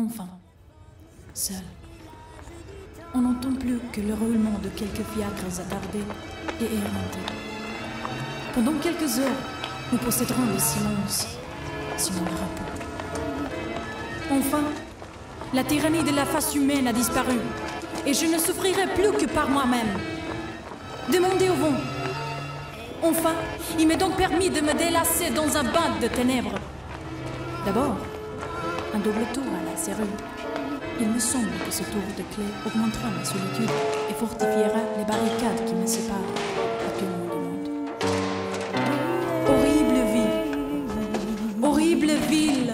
Enfin, seul. On n'entend plus que le roulement de quelques fiacres attardés et éreintés. Pendant quelques heures, nous posséderons le silence, sinon le repos. Enfin, la tyrannie de la face humaine a disparu et je ne souffrirai plus que par moi-même. Demandez au vent. Enfin, il m'est donc permis de me délasser dans un bain de ténèbres. D'abord, un double tour Il me semble que ce tour de clé augmentera ma solitude et fortifiera les barricades qui me séparent. Actuellement du monde? Horrible vie, horrible ville,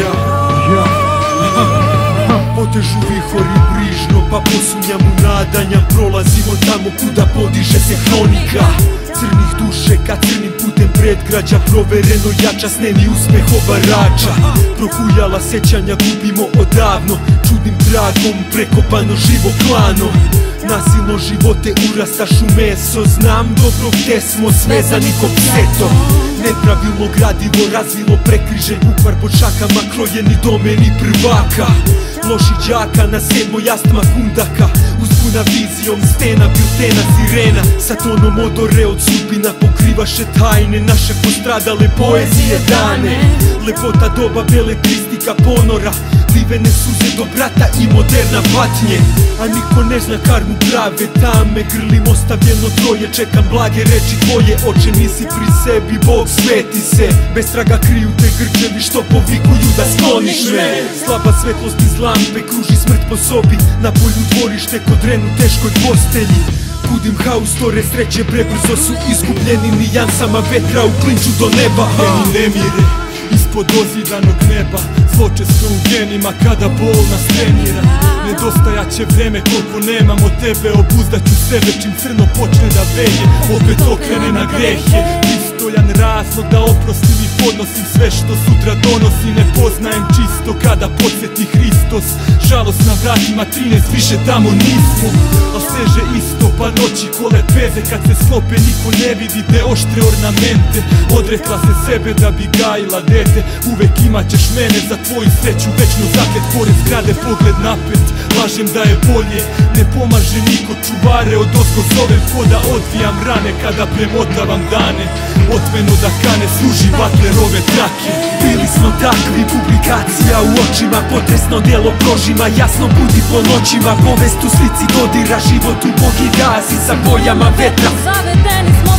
Ja, ja. Potežu vihori brižno Pa posunjam u nadanja. Prolazimo tamo kuda podiže se hronika. Crnih dušeka crnim putem predgrađa. Provereno jača sneni uspeh obarača Prohujala sećanja gubimo odavno. Čudnim tragom prekopano živo klano. Nasilno živote urastaš u meso Znam dobro gde smo svezani ko pseto Nepravilno gradivo razvilo prekrižen bukvar pod šakama krojeni domeni prvaka. Loši đaka na sedmoj astma kundaka Uzbuna vizijom stena biltena sirena. Sa tonom odore od sudbina pokrivaše tajne Naše postradale poezije dane. Lepota doba beletristika ponora. Livene suze do brata i moderna patnje. A niko ne zna karmu prave tame. Grlim ostavljeno troje, čekam blage reči tvoje. Oče nisi pri sebi, Bog sveti se. Bez traga kriju te grčevi što povikuju da skloniš me. Slaba svetlost iz lampe, kruži smrt po sobi. Na polju dvorište kod renu teškoj postelji. Budim haustore sreće prebrzo su izgubljeni Nijansama. Vetra u klinču do neba. Meni nemire ispod ozidanog neba. Zločesto u genima kada bol nas trenira. Nedostajat će vreme koliko nemam od tebe. Obuzdat ću sebe čim crno počne da veje Opet okrene na grehe. Pristojan razlog da oprostim i podnosim sve što sutra donosi Ne poznajem čisto kada podsjeti Hristos. Žalost na vratima 13 više tamo nismo. Al steže isto pa noći kole peze. Kad se sklope niko ne vidi te oštre ornamente. Odrekla se sebe da bi gajila dete. Uvek imat ćeš mene za tvoju sreću. Večno zaklet pored zgrade pogled napet. Lažem da je bolje Ne pomaže niko. Čuvare Od ozgo zovem ko da odvijam rane. Kada premotavam dane Otmeno da kane služi vatlerove trake. Bili smo takvi publikacija u očima Potresno djelo prožima. Jasno budi po noćima Povest u slici dodira život u bogi gazi Sa bojama vetra. Zavedeni smo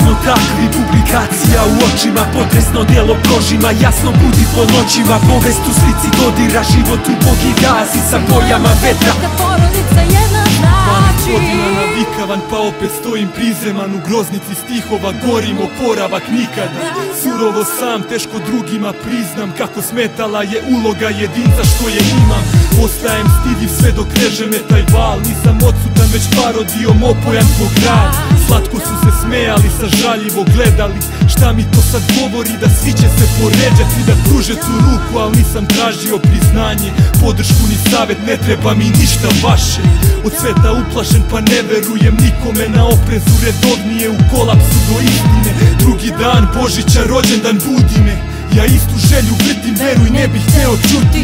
Smo takvi publikacija u očima Potresno djelo prožima Jasno budi po noćima Povest u slici dodira život u bogi gazi Sa bojama vetra. Da porodica jedna znači. navikavan pa opet stojim prizeman U groznici stihova gorim oporavak nikada. Surovo sam teško drugima priznam Kako smetala je uloga jedinca što je imam Ostajem stidiv sve dok reže me taj val. Nisam odsutan već parodijom opojan po grad Slatko su se smejali, sa žaljivo gledali. Šta mi to sad govori da svi će se poređati Da pruže tu ruku, al nisam tražio priznanje. Podršku ni savjet, ne treba mi ništa vaše. Od sveta uplašen pa ne verujem nikome. Na oprezu redovnije u kolapsu do istine. Drugi dan Božića, rođendan budi me ja istu želju vrtim, veruj ne bih hteo čuti.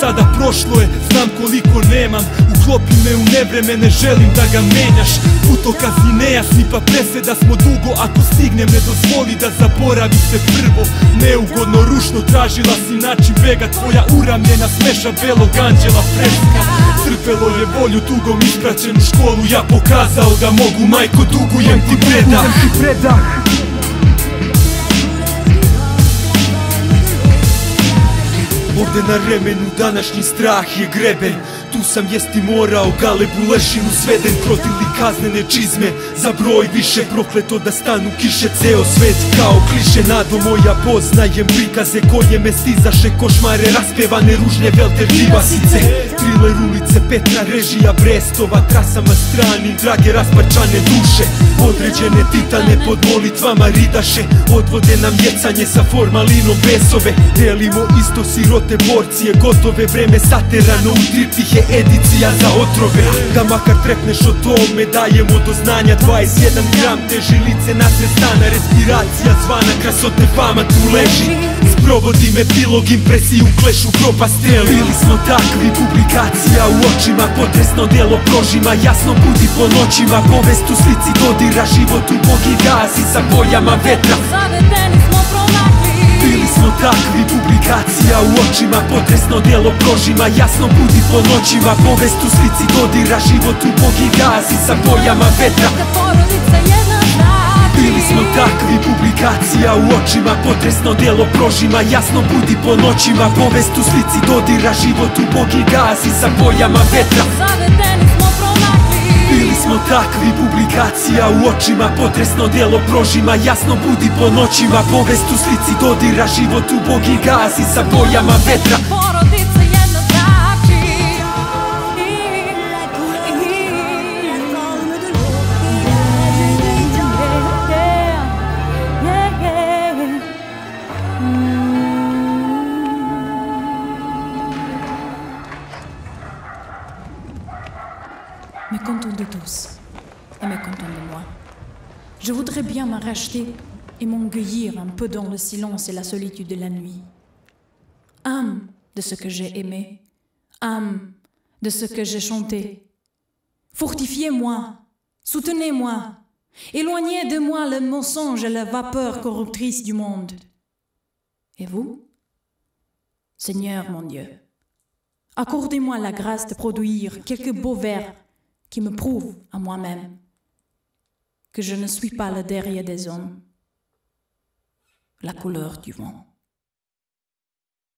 Sada prošlo je, znam koliko nemam. Uklopi me u nevreme, ne želim da ga menjaš. Putokazi nejasni pa preseda smo dugo. Ako stignem ne dozvoli da zaboravi se prvo. Neugodno, rušno tražila si način bega. Tvoja uramljena smeša belog anđela freska. Trpelo je volju tugom ispraćenu školu. Ja pokazao da mogu majko dugujem ti predah Ovde na remenu današnji strah je greben Tu sam jesti morao Galebu lešinu sveden Prodili kaznene čizme. Za broj više prokleto da stanu kiše Ceo svet kao kliše. Nado moja poznajem prikaze Koje me stizaše. Košmare Raspevane ružne velter divasice Triler ulice Petra režija Brestova Trasama strani drage rasparčane duše. Određene titane pod molitvama ridaše. Odvode nam jecanje sa formalinom besove Delimo isto sirote porcije Gotove vreme saterano u triptihe edicija za otrove. Da makar trepneš o tome dajemo do znanja. 21 gram te žilice na stana Respiracija zvana krasotne fama tu leži. Sprovodim epilog impresiju klešu propastel Bili smo takvi publikacija u očima Potresno delo prožima. Jasno budi po noćima Povest u slici dodira život u bogi gazi sa bojama vetra u očima Potresno delo prožima jasno budi po noćima Povest u slici dodira život u bogi gazi sa bojama vetra. Porodica jedna znači Bili smo takvi publikacija u očima Potresno delo prožima jasno budi po noćima Povest u slici dodira život u bogi gazi sa bojama vetra smo takvi publikacija u očima Potresno delo prožima jasno budi po noćima Povest u slici dodira život u bogi gazi sa bojama vetra Mécontent de tous et mécontent de moi. Je voudrais bien m'en racheter et m'engueillir un peu dans le silence et la solitude de la nuit. Âme de ce que j'ai aimé, âme de ce que j'ai chanté. Fortifiez-moi, soutenez-moi, éloignez de moi le mensonge et la vapeur corruptrice du monde. Et vous Seigneur mon Dieu, accordez-moi la grâce de produire quelques beaux vers qui me prouvent à moi-même que je ne suis pas le derrière des hommes, la couleur du vent.